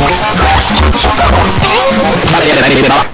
まだ。やれ何入